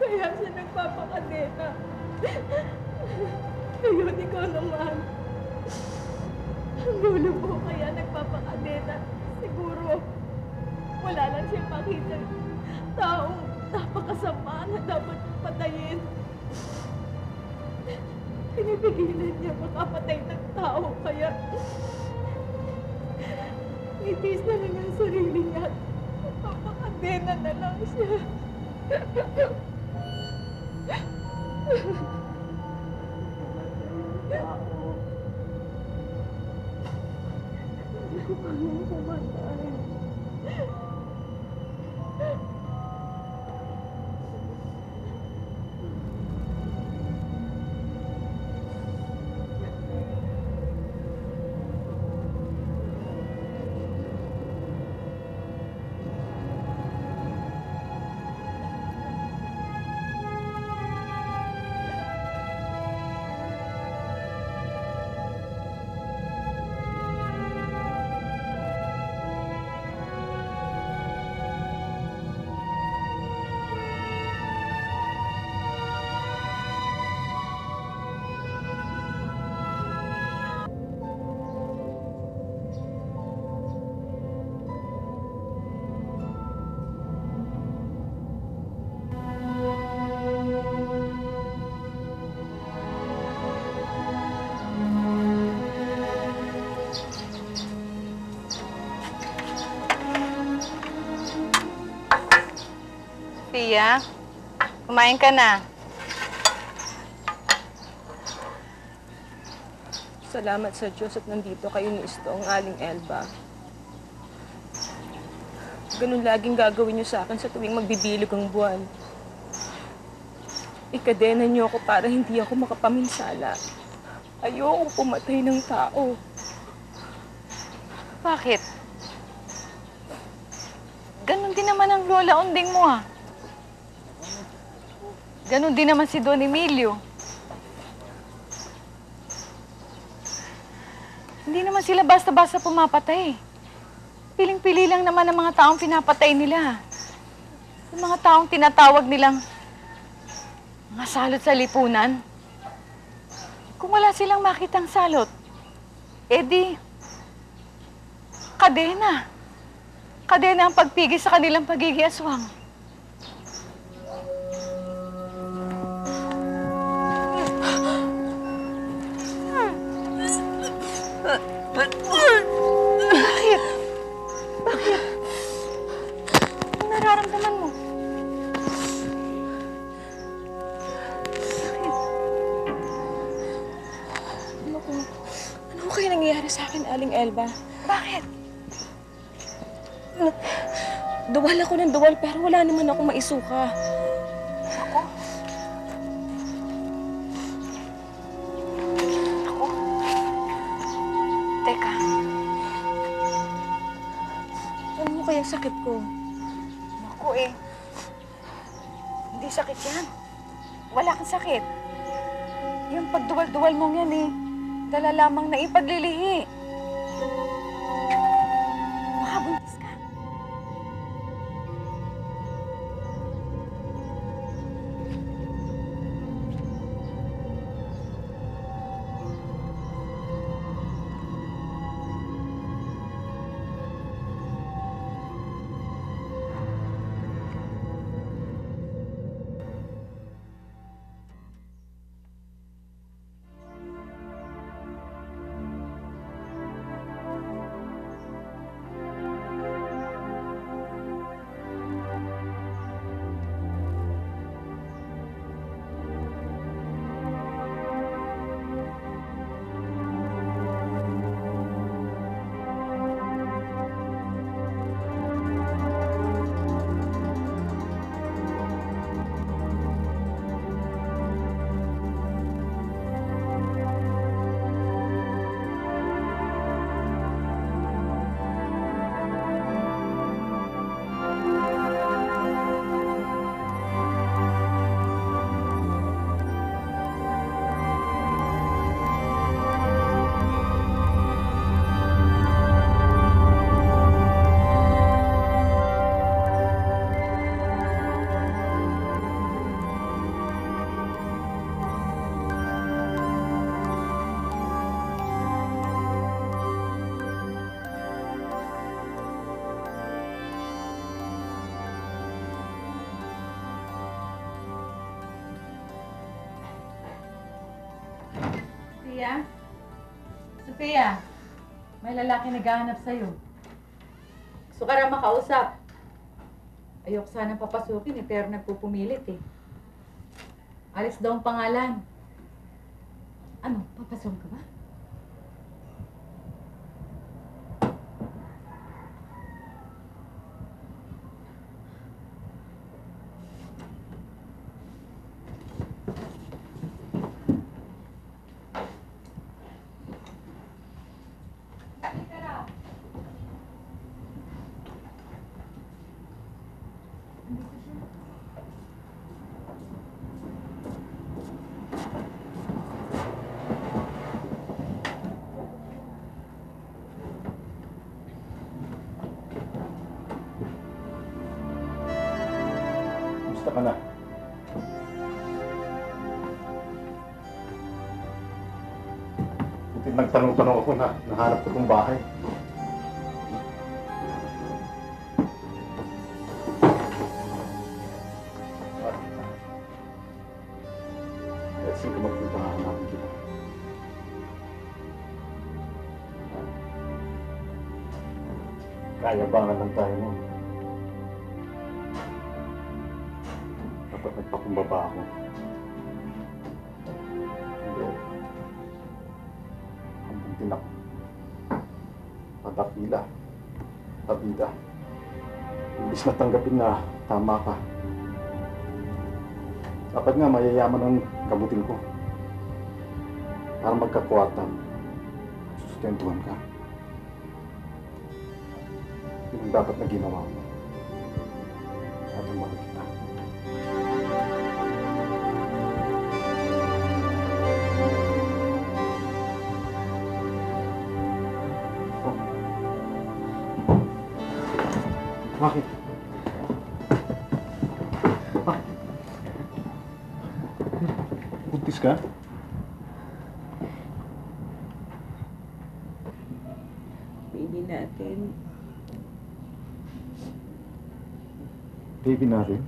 Kaya siya nagpapakadena. Ngayon, ikaw naman. Ang gulo po kaya nagpapakadena. Siguro, wala lang siya makita. Taong napakasama na dapat patayin. Pinipigilan niya makapatay ng tao, kaya itis na lang ang sarili niya at papakadena na lang siya. Hindi ko kayang pumatay. Pia, kumain ka na. Salamat sa Diyos at nandito kayo ni Istong Aling Elba. Ganun laging gagawin niyo sa akin sa tuwing magbibilog ang buwan. Ikadena niyo ako para hindi ako makapaminsala. Ayokong pumatay ng tao. Bakit? Ganon din naman ang lola unding mo ah. Ganon din naman si Don Emilio. Hindi naman sila basta-basta pumapatay. Piling-pili lang naman ang mga taong pinapatay nila. Yung mga taong tinatawag nilang mga salot sa lipunan. Kung wala silang makitang salot, edi, kadena. Kadena ang pagpigil sa kanilang pagiging sa akin, Aling Elba? Bakit? Duwal ako ng duwal pero wala naman ako maisuka. Ako? Teka, Ano mo kaya sakit ko? ako eh. Hindi sakit yan. Wala kang sakit. Yung pagduwal-duwal mong yan eh. Dala lamang na ipaglilihi. Sophia, may lalaki naghahanap sa'yo. Gusto ka raw makausap. Ayoko sana papasukin eh, pero nagpupumilit eh. Alex daw ang pangalan. Ano, papasok ka ba? Gusto ka na? Buti nagtanong-tanong ako na nahanap ko itong bahay. Saan ka magpunta, hahanapin kita. Kaya bangan lang tayo nun. Patapila. Tabida. Imbis na tanggapin na tama ka. Dapat nga mayayaman ang kabutin ko. Para magkakwarta. Sustentuhan ka. Yun dapat na ginawa mo. Baby natin. Baby natin?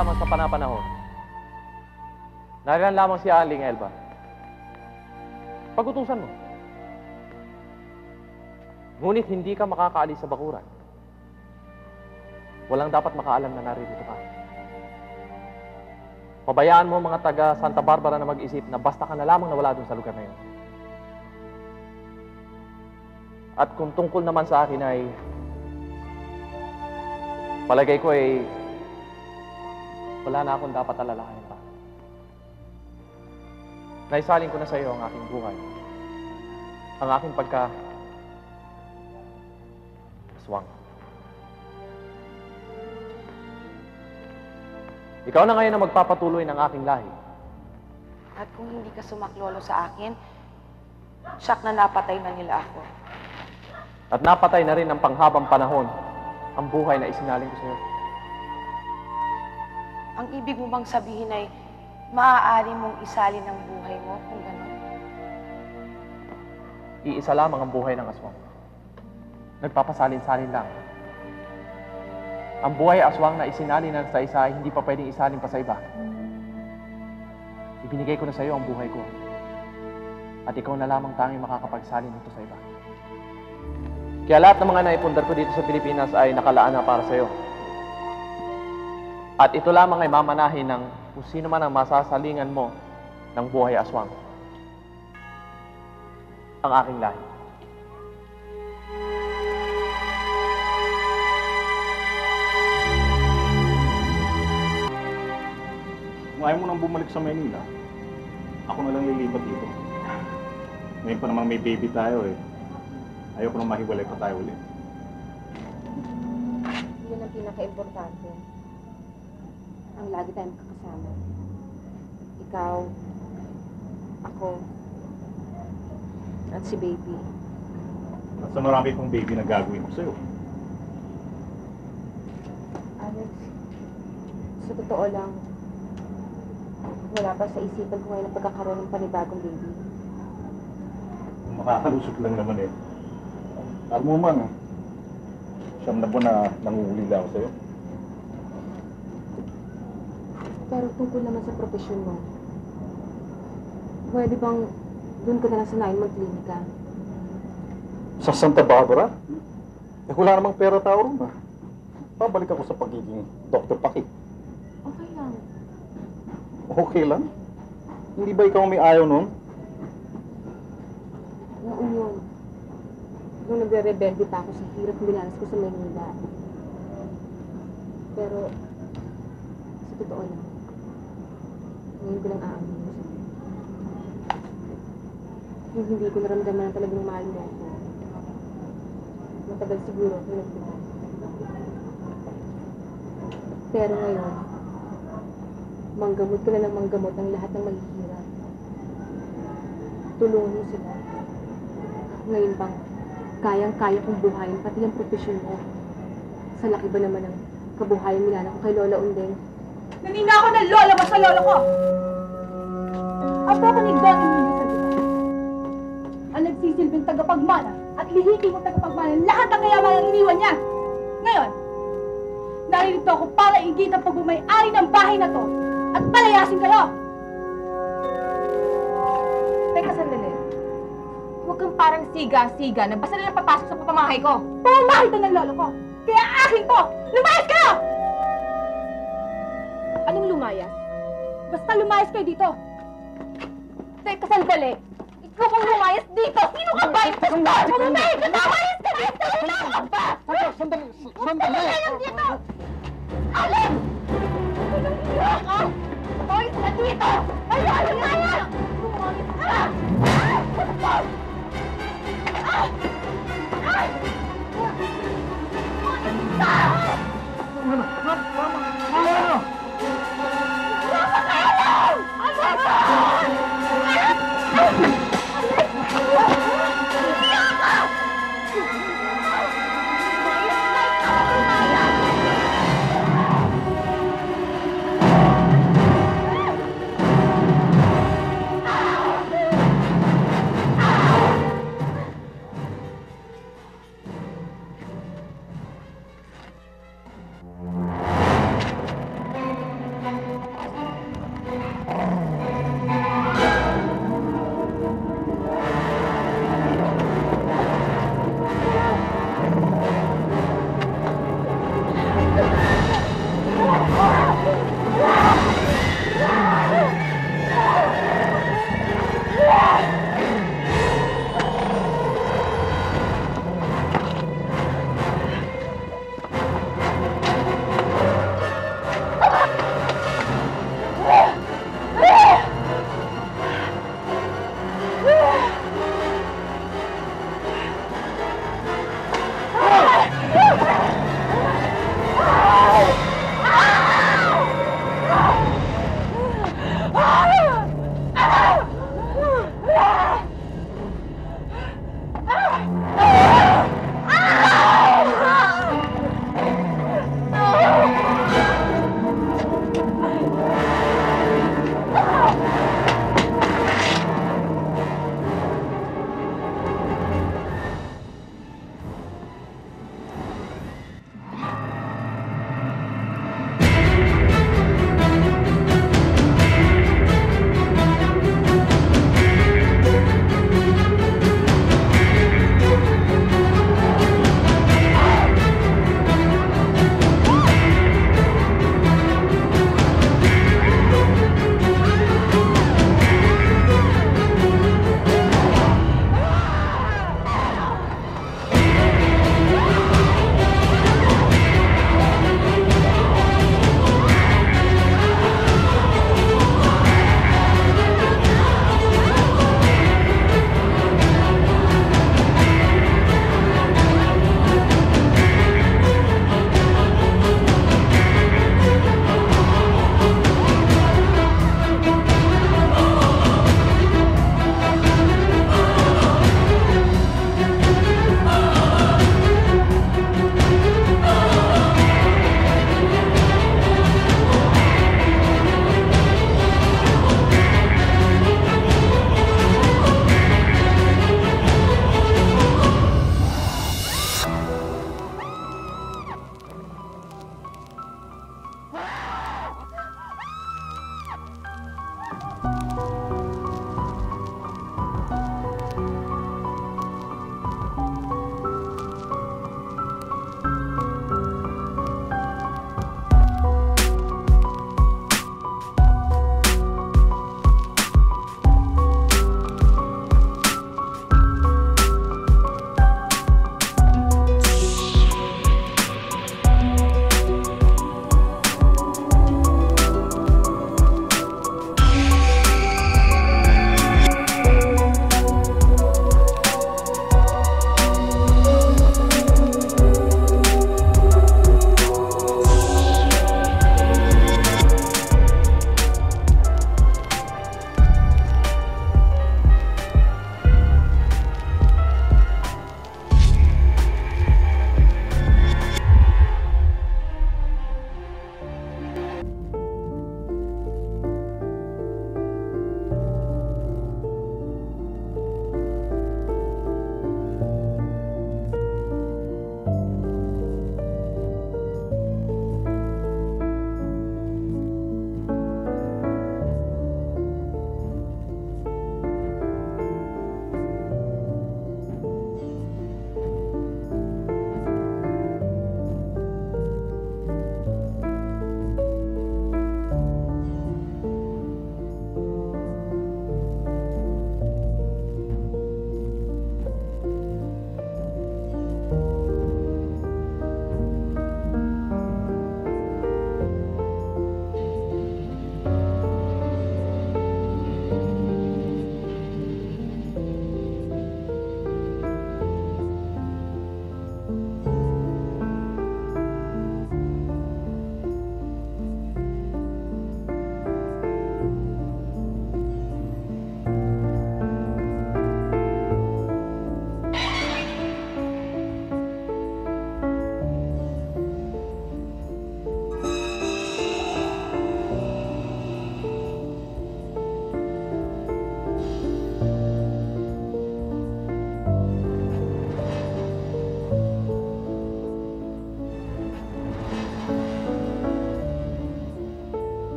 Lamang sa panapanahon, nariyan lamang si Aling Elba. Pagutusan mo. Ngunit hindi ka makakaalis sa bakuran. Walang dapat makaalam na naririto ka. Pabayaan mo mga taga Santa Barbara na mag-isip na basta ka na lamang nawala dun sa lugar na yun. At kung tungkol naman sa akin ay palagay ko ay wala na akong dapat alalahanin pa. Naisaling ko na sa iyo ang aking buhay. Ang aking pagka aswang. Ikaw na ngayon ang magpapatuloy ng aking lahi. At kung hindi ka sumaklolo sa akin, siyak na napatay na nila ako. At napatay na rin ng panghabang panahon ang buhay na isinaling ko sa iyo. Ang ibig mo bang sabihin ay maaari mong isalin ang buhay mo kung gano'n? Iisa lamang ang buhay ng aswang. Nagpapasalin-salin lang. Ang buhay aswang na isinalin ng sa isa hindi pa pwedeng isalin pa sa iba. Ibinigay ko na sa iyo ang buhay ko. At ikaw na lamang tanging makakapagsalin nito sa iba. Kaya lahat ng mga naipundar ko dito sa Pilipinas ay nakalaan na para sa iyo. At ito lamang ay mamanahin ng kung sino man ang masasalingan mo ng buhay aswang. Ang aking lahi. Kung ayaw mo nang bumalik sa Maynila, ako na lang lilipat dito. Ngayon pa naman may baby tayo eh. Ayaw ko nang mahiwalay pa tayo ulit. Yun ang pinaka-importante. Ang lagi tayong kakasama. Ikaw, ako, at si baby. At sa marami kong baby na gagawin ko sa'yo. Alex, sa totoo lang, wala pa sa isipan ko ngayon ang pagkakaroon ng panibagong baby. Makakalusot lang naman eh. Alam mo man, siyam na buwan na nangungulila ako sa'yo. Pero tungkol naman sa profesyon mo, pwede bang doon ka na lang sanayin magklinika? Sa Santa Barbara? Eh wala namang pera tao ron ah. Babalik ako sa pagiging Dr. Paki. Okay lang. Okay lang? Hindi ba ikaw may ayaw nun? Noon yun, nung nagre-rebelde pa ako sa hirap dinanas ko sa Maynila. Pero, sa totoo lang, ngayon ko lang aamin mo sa'yo. Yung hindi ko naramdaman na talagang mahal mo ako. Matagal siguro ako nagbuhay. Pero ngayon, manggamot ko na ng manggamot ang lahat ng mahihirap. Tulungan mo sila. Ngayon bang kayang-kaya kong buhayin pati ang profesyon mo? Sa laki ba naman ang kabuhayan nila ko kay Lola Undeng? Nanina ako ng lola mo sa lolo ko! Ko ni Don Emilio sa Dubai. Ang nagsisilbing tagapagmana at lihiking mo tagapagmana lahat ng kayaman ang iniwan niya. Ngayon, naririto ako para ingit ang pagmamay-ari ng bahay na to at palayasin kayo! Teka sandali. Huwag kang parang siga-siga na basta na papasok sa pamamahay ko. Pamamahay to ng lolo ko! Kaya akin to! Lumayas kayo! Lumayas? Basta lumayas kayo dito! Teka sandali. Ikaw kang lumayas dito. Sino ka ba? Impostor! Pumayag ka! Lumayas ka dito! Sino ka ba? Sandali! Sandali! Lumayas dito! Alam! Tulungan ako! Lumayas ka dito! Ayaw! Lumayas! Lumayas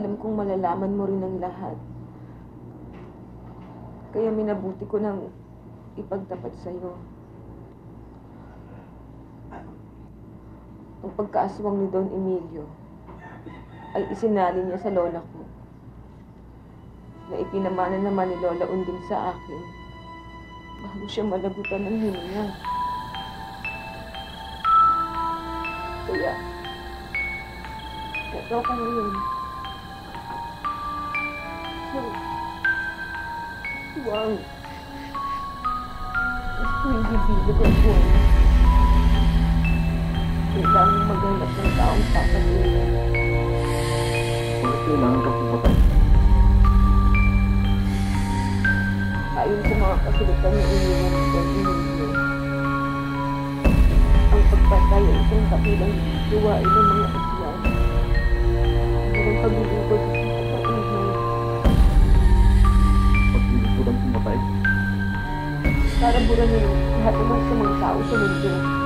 Alam kong malalaman mo rin ang lahat. Kaya minabuti ko nang ipagtapat sa'yo. Ang pagkaaswang ni Don Emilio ay isinalin niya sa lola ko na ipinamana naman ni Lola Unding sa akin bago siya malagutan ng hininga. Kaya, eto ako ngayon. Gusto hindi bibig ako. Kailangan maghanap ng taong. Bakit kailangan ka pumatay? Ayon sa mga kasulatan ng iniwan ng Don Emilio, ang pagpatay ay isang kapilang gawain ng mga aswang. Ang paglilingkod para burahin lahat ng mga samang tao sa mundo.